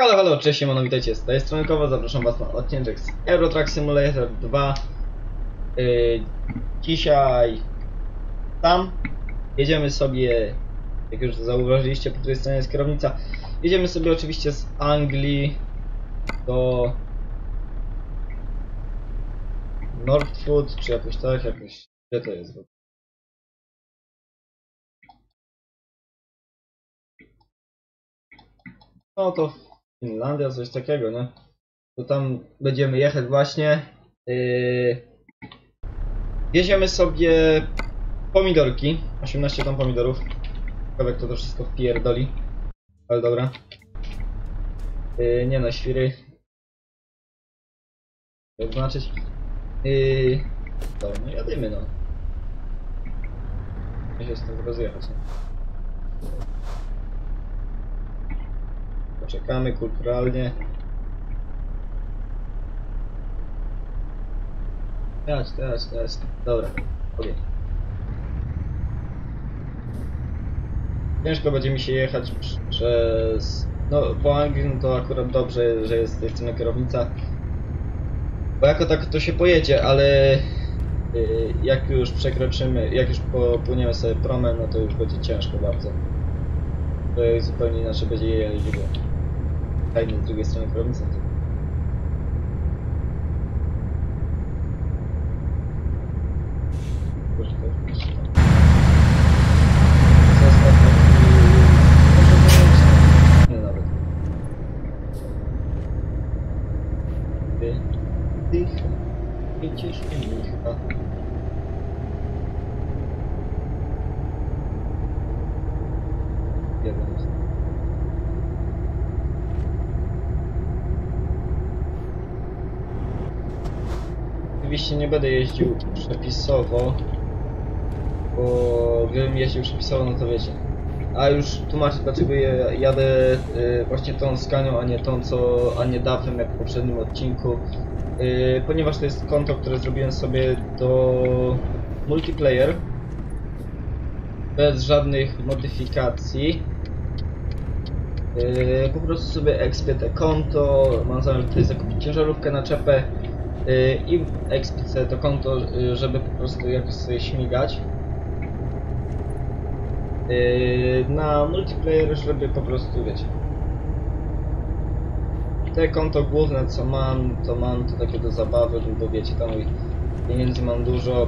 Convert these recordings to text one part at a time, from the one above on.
Halo, halo, cześć, siemano, witajcie, z tej strony Kowo, zapraszam was na odcinek z Euro Truck Simulator 2 yy, Dzisiaj tam jedziemy sobie, jak już zauważyliście, po której stronie jest kierownica Jedziemy sobie oczywiście z Anglii do Nordfoot, czy jakoś tak, jakoś, gdzie to jest? No to Finlandia, coś takiego, nie? To tam będziemy jechać właśnie. Yy... Sobie pomidorki. 18 tam pomidorów. Ciekawe kto to wszystko wpierdoli. Ale dobra. Yy, nie no, świry. Jak znaczyć? Yy... Dobra, no jadymy no. Ja się z tym rozjechać? Poczekamy kulturalnie. Teraz, teraz, teraz. Dobra, okej. Ciężko będzie mi się jechać prz- przez... No, po Anglii no to akurat dobrze, że jest strony kierownica. Bo jako tak to się pojedzie, ale yy, jak już przekroczymy, jak już popłyniemy sobie promem, no to już będzie ciężko bardzo. To jest zupełnie inaczej będzie jeździło. Fajnie z drugiej strony kierownicy. Boże, to już pisze tam. Zostaw taki... Może wyłączny. Nie nawet. Ty. Tych. Przecież nie chyba. Jeden jest. Oczywiście nie będę jeździł przepisowo, bo gdybym jeździł przepisowo, no to wiecie. A już tłumaczę dlaczego ja- jadę y, właśnie tą skanią, a nie tą co, a nie dafem jak w poprzednim odcinku. Y, ponieważ to jest konto, które zrobiłem sobie do multiplayer. Bez żadnych modyfikacji. Yy, po prostu sobie ekspię te konto, mam zamiar tutaj zakupić ciężarówkę na czepę i ekspię sobie to konto, yy, żeby po prostu jakoś sobie śmigać. Yy, na multiplayer żeby po prostu, wiecie. Te konto główne co mam, to mam to takie do zabawy, bo wiecie, tam pieniędzy mam dużo,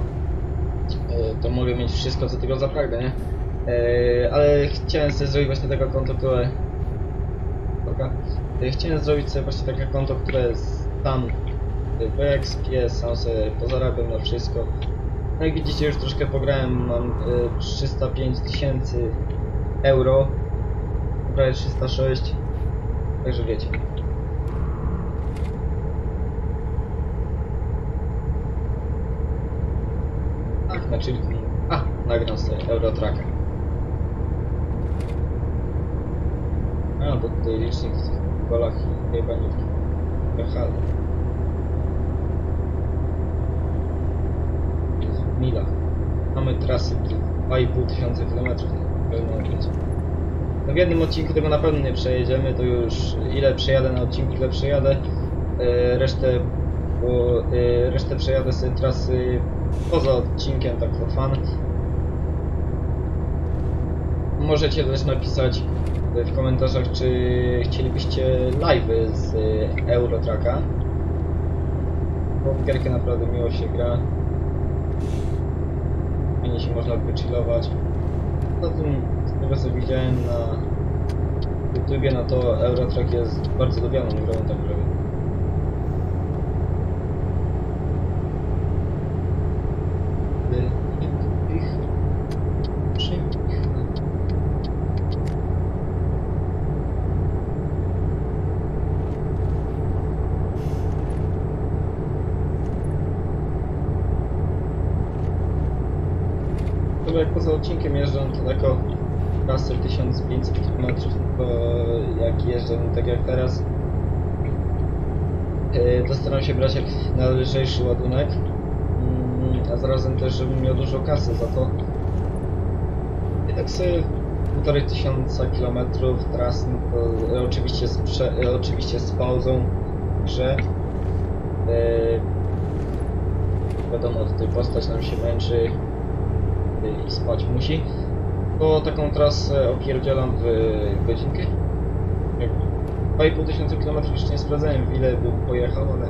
to mogę mieć wszystko co tylko zapragnę, nie? Ale chciałem sobie zrobić właśnie tego konto, które. Y, Chciałem zrobić sobie właśnie takie konto, które jest tam y, w expie, sam sobie pozarabiam na wszystko. No jak widzicie już troszkę pograłem, mam y, 305 tysięcy euro, prawie 306, także wiecie. Ach, na chillku. A, nagram sobie Eurotracka. A, bo tutaj licznik w tych golach chyba nie w milach. Mamy trasy 2,5 tysiąca kilometrów. Pełno wiecie. No w jednym odcinku tego na pewno nie przejedziemy, to już ile przejadę na odcinku, tyle przejadę. E, resztę, bo, e, resztę przejadę sobie trasy poza odcinkiem, tak for fun. Możecie też napisać w komentarzach, czy chcielibyście live'y z y, Eurotracka. Bo w gierkę naprawdę miło się gra. Fajnie się można wychillować. Poza tym, z tego co widziałem na YouTubie, no to Eurotrack jest bardzo lubianą grą, tak robię. To jak poza odcinkiem jeżdżę, to tako trasę 1500 km, to jak jeżdżę, no tak jak teraz, yy, to staram się brać jak najlżejszy ładunek, mm, a zarazem też, żebym miał dużo kasy za to. I tak sobie półtorej tysiąca kilometrów no oczywiście z, prze, e, oczywiście z pauzą w grze. E, wiadomo, tutaj postać nam się męczy i spać musi. To taką trasę opierdzielam w godzinkę. Jak 2,5 tysiąca kilometrów jeszcze nie sprawdzałem ile bym pojechał, ale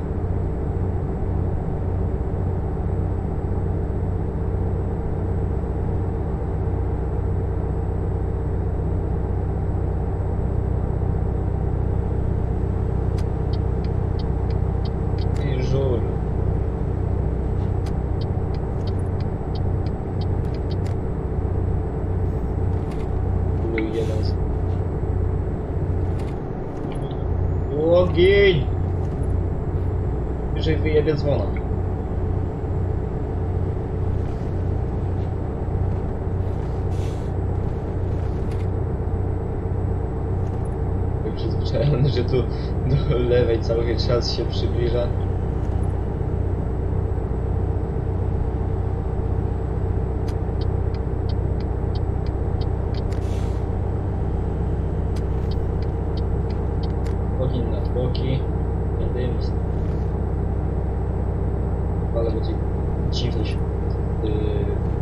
I żul. Luj jeden z... Ogień! Wyżej wyjebie dzwona. Byłem przyzwyczajony, że tu do lewej cały czas się przybliża. Ogień na dym. Ale będzie dziwnie się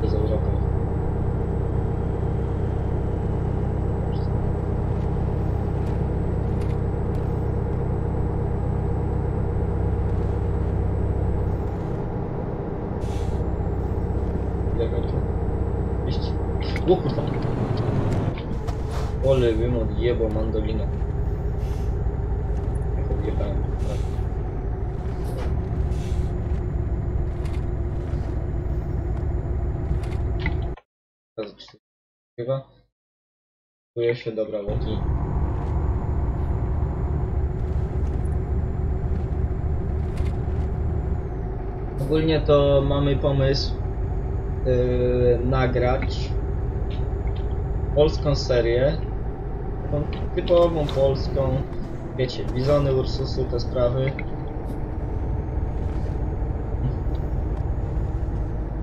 yy, z Europą. Jak on tu? Iść. O kurwa. Ole wymod jebał mandolino. Jak odjebałem. Tak. Teraz cztery. Chyba. Czuję się dobra, Łoki. Ogólnie to mamy pomysł yy, nagrać polską serię. Taką typową polską. Wiecie, bizony, ursusy, te sprawy.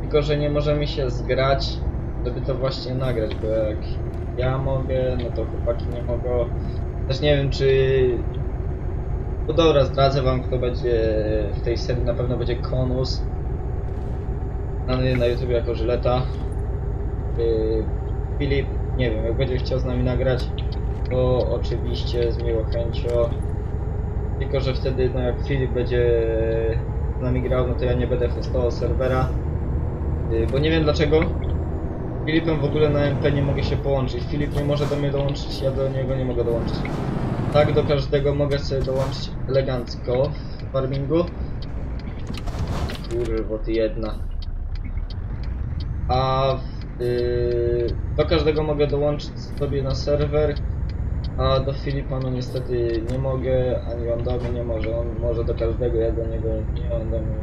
Tylko, że nie możemy się zgrać, żeby to właśnie nagrać, bo jak ja mogę, no to chłopaki nie mogą. Też nie wiem, czy... No dobra, zdradzę wam, kto będzie w tej serii. Na pewno będzie Konus. Znany na YouTube jako Żyleta. Yy, Filip, nie wiem, jak będzie chciał z nami nagrać, to oczywiście z miłą chęcią. Tylko, że wtedy, no jak Filip będzie z nami grał, no to ja nie będę hostował serwera. Yy, Bo nie wiem dlaczego. Filipem w ogóle na MP nie mogę się połączyć. Filip nie może do mnie dołączyć, ja do niego nie mogę dołączyć. Tak, do każdego mogę sobie dołączyć elegancko w farmingu. Kurwa, ty jedna. A w, yy, do każdego mogę dołączyć sobie na serwer, a do Filipa no niestety nie mogę, ani on do mnie nie może. On może do każdego, ja do niego nie, on do mnie...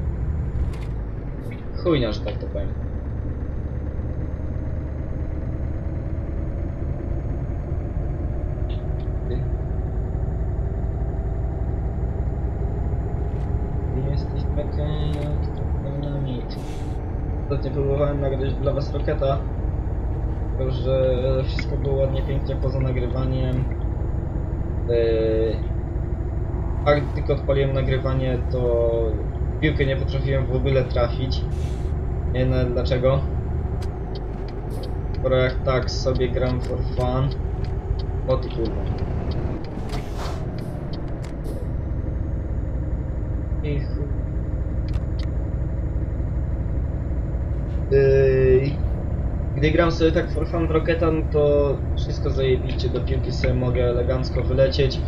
Chujnia, tak to powiem. Ty. Ty Jesteś taka jak dynamit. Ostatnio próbowałem nagrać dla was Rocketa, tylko że wszystko było ładnie, pięknie poza nagrywaniem. Yy, gdy tylko odpaliłem nagrywanie, to piłkę nie potrafiłem w ogóle trafić. Nie wiem dlaczego. Skoro jak tak sobie gram for fun. O ty kurwa. I chuj. Gdy gram sobie tak for fun w Rocketa, no to wszystko zajebiście, do piłki sobie mogę elegancko wylecieć.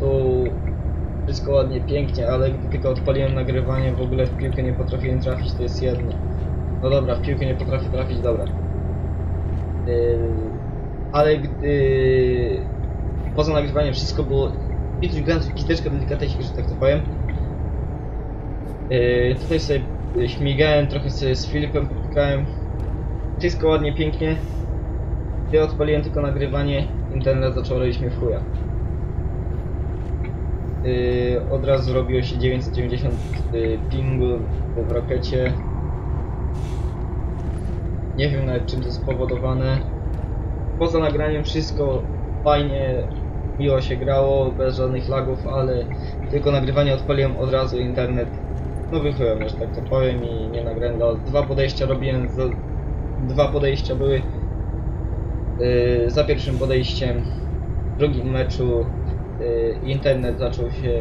Tu wszystko ładnie, pięknie, ale gdy tylko odpaliłem nagrywanie, w ogóle w piłkę nie potrafiłem trafić, to jest jedno. No dobra, w piłkę nie potrafię trafić, dobra. Yy, ale gdy poza nagrywaniem wszystko było Pietruś grając w kiteczkę delikatesik, że tak to powiem. Yy, tutaj sobie śmigałem, trochę sobie z Filipem popykałem. Wszystko ładnie, pięknie. Gdy odpaliłem tylko nagrywanie, internet zaczął robić mnie w chuja. Yy, od razu zrobiło się 990 yy, pingu w rokecie. Nie wiem nawet czym to spowodowane. poza nagraniem wszystko fajnie, miło się grało, bez żadnych lagów, ale tylko nagrywanie odpaliłem od razu internet. No wychyłem, że tak to powiem i nie. No, Dwa podejścia robiłem, dwa podejścia były yy, za pierwszym podejściem, w drugim meczu yy, internet zaczął się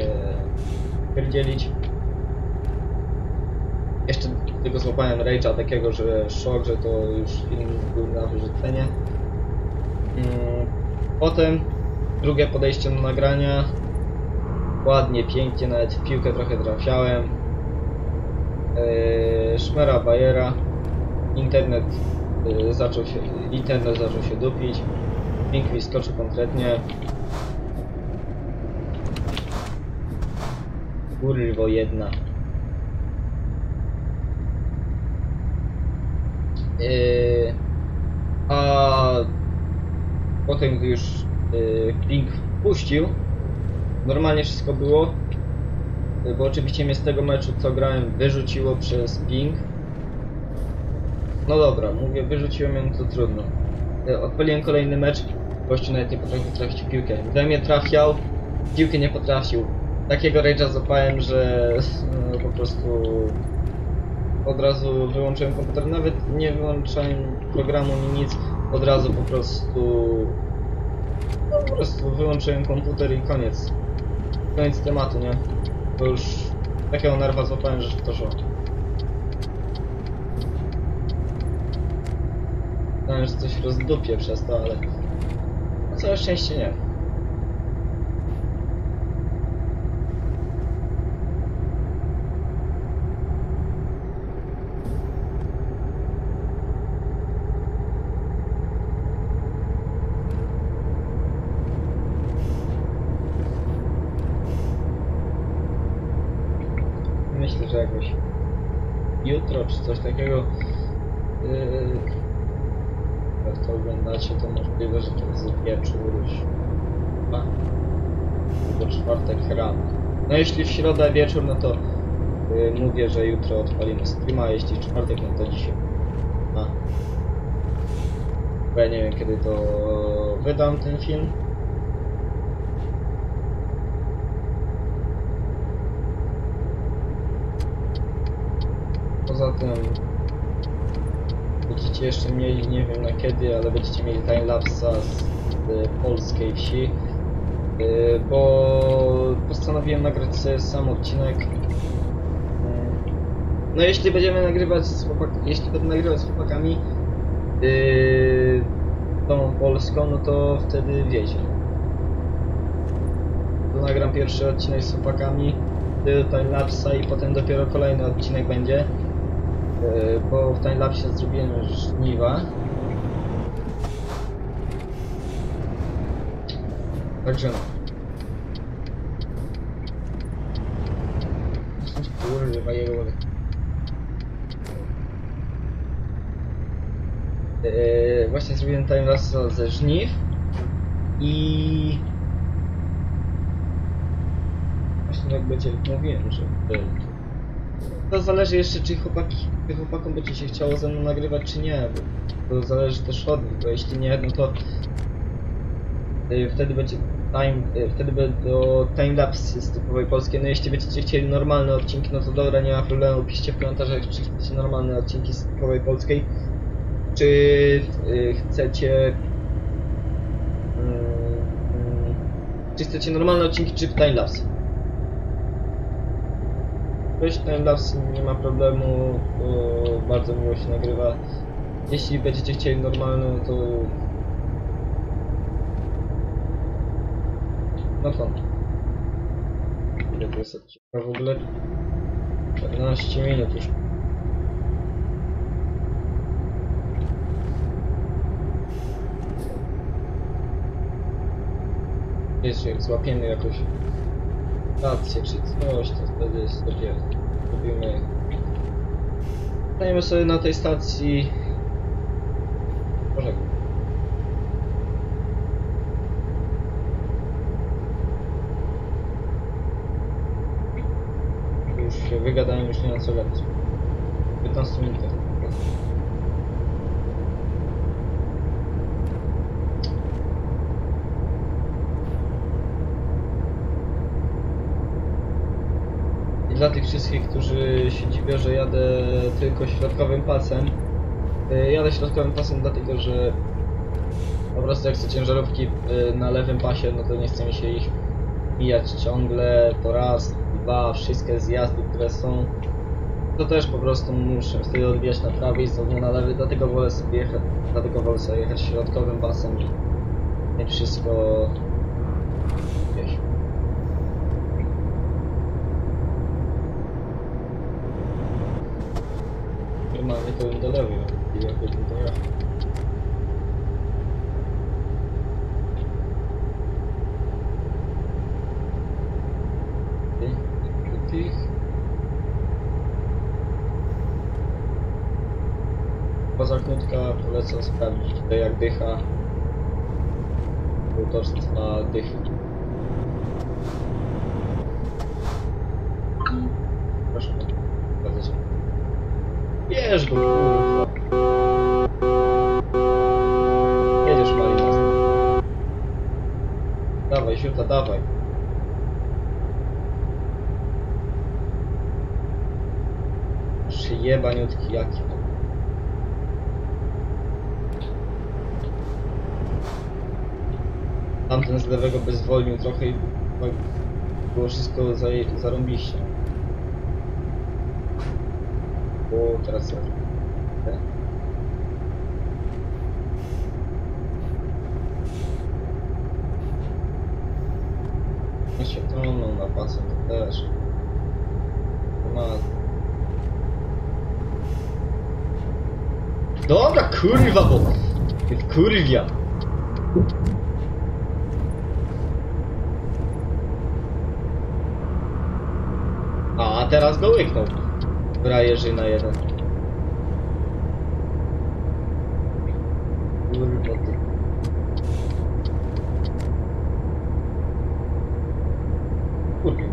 pierdzielić. Jeszcze tylko złapałem rage'a takiego, że szok, że to już film był na wyrzucenie. Mm, Potem drugie podejście do nagrania. Ładnie, pięknie, nawet w piłkę trochę trafiałem. Yy, Szmera Bajera. Internet yy, zaczął się, internet zaczął się dupić. Pink mi skoczył konkretnie. Kurwo jedna. Yy, a potem gdy już yy, Pink puścił, normalnie wszystko było, bo oczywiście mnie z tego meczu co grałem wyrzuciło przez Pink. No dobra, mówię wyrzuciło mnie, no to trudno. Yy, odpaliłem kolejny mecz, gościu nawet nie potrafił trafić piłkę. We mnie trafiał, piłkę nie potrafił. Takiego rage'a zapałem, że no, po prostu od razu wyłączyłem komputer, nawet nie wyłączałem programu ni nic, od razu po prostu no po prostu wyłączyłem komputer i koniec. Koniec tematu, nie? Bo już takiego nerwa złapałem, że to szło. Myślałem, że coś rozdupię przez to, ale na całe szczęście nie. Myślę, że jakoś jutro czy coś takiego yy, jak to oglądacie, to możliwe, że to jest wieczór już chyba albo czwartek rano. No jeśli w środę wieczór, no to yy, mówię, że jutro odpalimy streama, a jeśli czwartek, no to dzisiaj. A. Bo ja nie wiem kiedy to wydam ten film. Poza tym będziecie jeszcze mieli, nie wiem na kiedy, ale będziecie mieli timelapsa z y, polskiej wsi, y, bo postanowiłem nagrać sobie sam odcinek. Y, No jeśli będziemy nagrywać z jeśli będę nagrywać z chłopakami yy, tą polską, no to wtedy wiecie. To nagram pierwszy odcinek z chłopakami, y, timelapsa i potem dopiero kolejny odcinek będzie. Yy, bo w timelapsie zrobiłem już żniwa. Także no. Kurwa jego wody. Yy, właśnie zrobiłem timelapsa ze żniw i właśnie jak będzie mówiłem, że to zależy jeszcze czy chłopaki, chłopakom będzie się chciało ze mną nagrywać czy nie, bo to zależy też od nich, bo jeśli nie, no to y, wtedy będzie time, y, wtedy będą timelapsy z typowej polskiej, no jeśli będziecie chcieli normalne odcinki, no to dobra, nie ma problemu, piszcie w komentarzach, czy chcecie normalne odcinki z typowej polskiej, czy y, chcecie mm, mm, czy chcecie normalne odcinki, czy timelapsy. Weź timelapse nie ma problemu, bardzo miło się nagrywa. Jeśli będziecie chcieli normalne, to... No to... Ile to jest odcinka w ogóle? 14 minut już. Jak złapiemy jakąś stację czy coś, to wtedy sobie robimy. Stajemy sobie na tej stacji. Już się wygadałem, już nie ma co gadać. 15 minut. Dla tych wszystkich, którzy się dziwią, że jadę tylko środkowym pasem. Y, Jadę środkowym pasem dlatego, że po prostu jak chcę ciężarówki y, na lewym pasie, no to nie chce mi się ich mijać ciągle, to raz, dwa, wszystkie zjazdy, które są, to też po prostu muszę wtedy odbijać na prawy i znowu na lewy, dlatego wolę sobie jechać, dlatego wolę sobie jechać środkowym pasem i mieć wszystko gdzieś. Normalnie to bym do lewej robił, jakbym to jechał. Ty, ty, ty. Poza krótka polecam sprawdzić to jak dycha dychy. Proszę bardzo. Bierz go, kurwa. Jedziesz, Marina. Dawaj, siuta, dawaj. Przyjebaniutki jaki. Tamten z lewego by zwolnił trochę i było wszystko zarąbiście. O, teraz ja. Te. No się trąbną na pasem, to też. Ma. Dobra, kurwa, bo... Kurwia. A, teraz go łyknął. Frajerzy na jeden. Kurwa ty. Kurwa.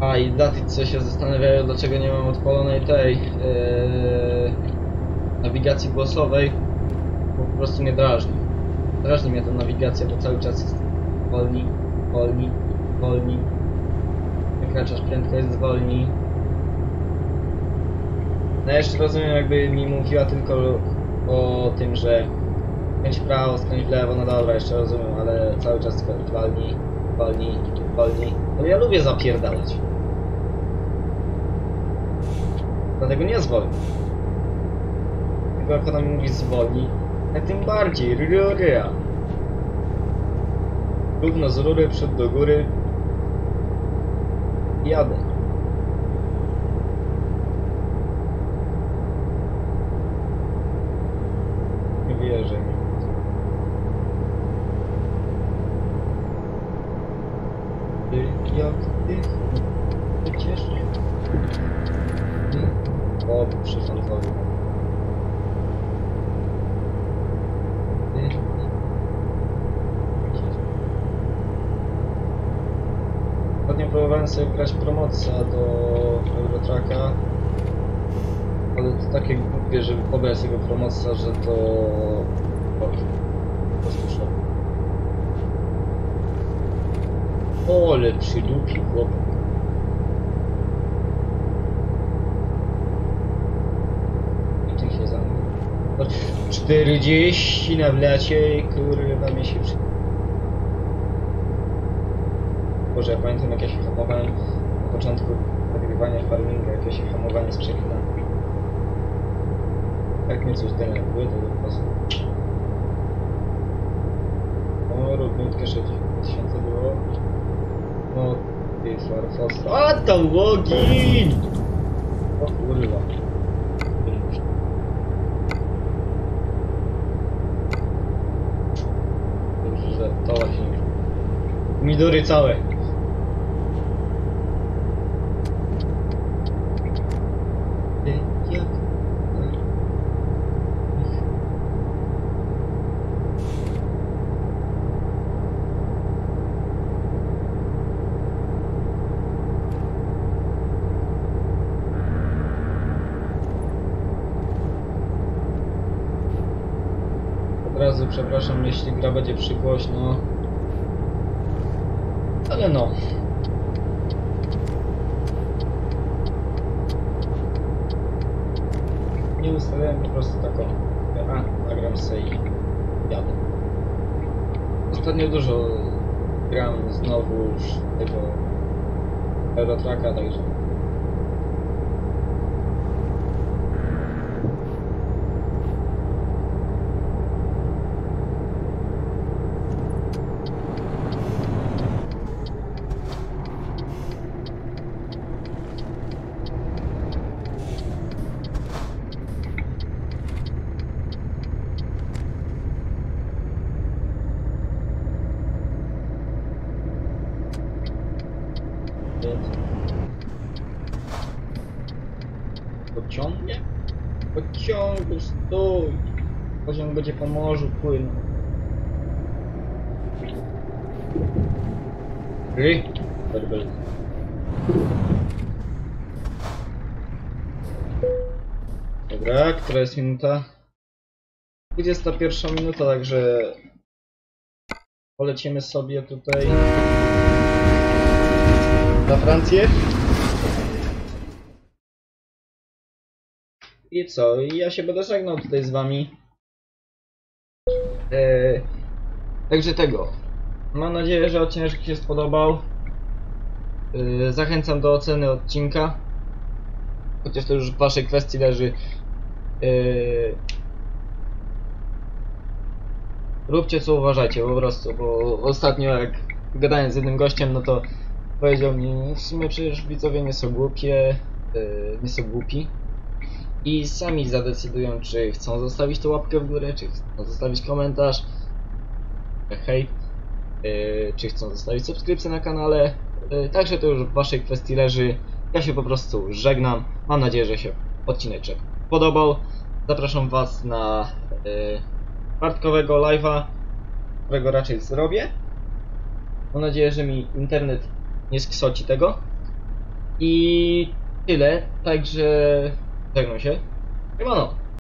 A i dla tych, co się zastanawiają, dlaczego nie mam odpalonej tej yy, nawigacji głosowej, po prostu mnie drażni. Drażni mnie ta nawigacja, bo cały czas jest wolni, wolni, wolni. Wykraczasz prędkość, zwolni. No ja jeszcze rozumiem, jakby mi mówiła tylko o tym, że skręć w prawo, skręć w lewo, no dobra, jeszcze rozumiem, ale cały czas wolni, wolni, wolni. No ja lubię zapierdalać. Dlatego nie zwolni. Tylko jak ona mi mówi zwolni, jak tym bardziej, ruria. Równo z rury, przód do góry. Jadę. Nie wierzę mi. Ty, jak ty, przecież... Ty. O, przysądzowy. Ty, ty. Próbowałem sobie grać promocja do Eurotracka, ale to takie głupie, żeby pobrać tego promocja, że to... O, po prostu szok. Ole, przydupi chłop. I ty się za mną. No, 40 na wlecie i kurwa mnie się przy... Boże, ja pamiętam jak ja się hamowałem na początku nagrywania farminga, jak ja się hamowałem z przeklinami. Jak mnie coś denerwuje, to po prostu... O, równiutkie 60 tysięcy było. No, ty farfos. A, tam ogień! O kurwa. Dobrze, że to właśnie... Midury całe. Ty, jak? Od razu przepraszam, jeśli gra będzie przygłośno. Ale no. Nie ustawiałem po prostu taką. A, nagram sobie i jadę. Ostatnio dużo gram znowu już tego Eurotracka, także będzie po morzu płynął. Dobra, która jest minuta? 21 minuta, także polecimy sobie tutaj na Francję. I co? Ja się będę żegnał tutaj z wami. Eee, także tego. Mam nadzieję, że odcinek się spodobał. Eee, zachęcam do oceny odcinka. Chociaż to już w waszej kwestii leży. Eee, róbcie co uważacie po prostu, bo ostatnio jak gadałem z jednym gościem, no to powiedział mi, w sumie przecież widzowie nie są głupie, nie są głupi i sami zadecydują, czy chcą zostawić tę łapkę w górę, czy chcą zostawić komentarz, hej, yy, czy chcą zostawić subskrypcję na kanale, yy, także to już w waszej kwestii leży. Ja się po prostu żegnam, mam nadzieję, że się odcineczek podobał. Zapraszam was na yy, czwartkowego live'a, którego raczej zrobię. Mam nadzieję, że mi internet nie sksoci tego. I tyle, także żegnam się. Siemano!